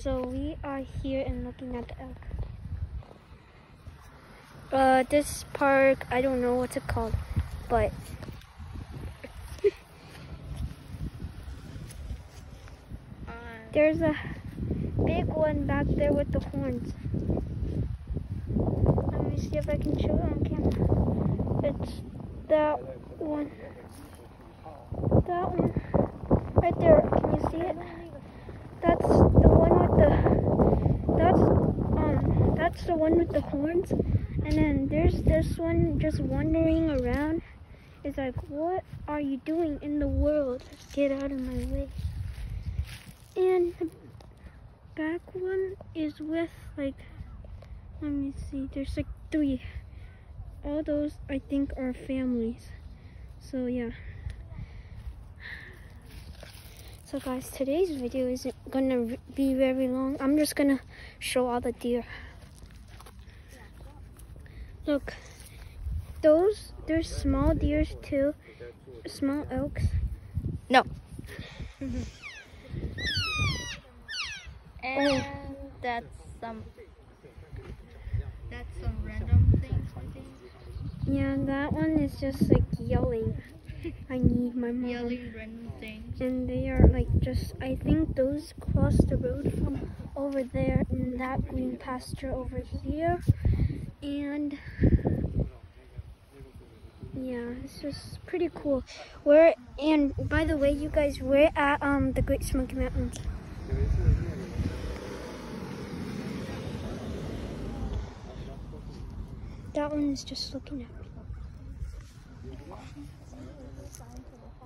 So we are here and looking at the elk. Uh, this park, I don't know what's it called, but there's a big one back there with the horns. Let me see if I can show it on camera. It's that one. That one. Right there. Can you see it? That's the one with the that's um that's the one with the horns. And then there's this one just wandering around. It's like, what are you doing in the world? Get out of my way. And the back one is with like, let me see, there's like three. All those I think are families. So yeah. So guys, today's video isn't gonna be very long. I'm just gonna show all the deer. Look, those, there's small deers too, small elks. No. Mm-hmm. Oh. and that's some that's some random things I think. Yeah, that one is just like yelling. I need my mom. Yelling random things. And they are like just, I think those cross the road from over there in that green pasture over here and yeah this was pretty cool. We're and by the way you guys we're at um the great smoky mountains? That one is just looking at me.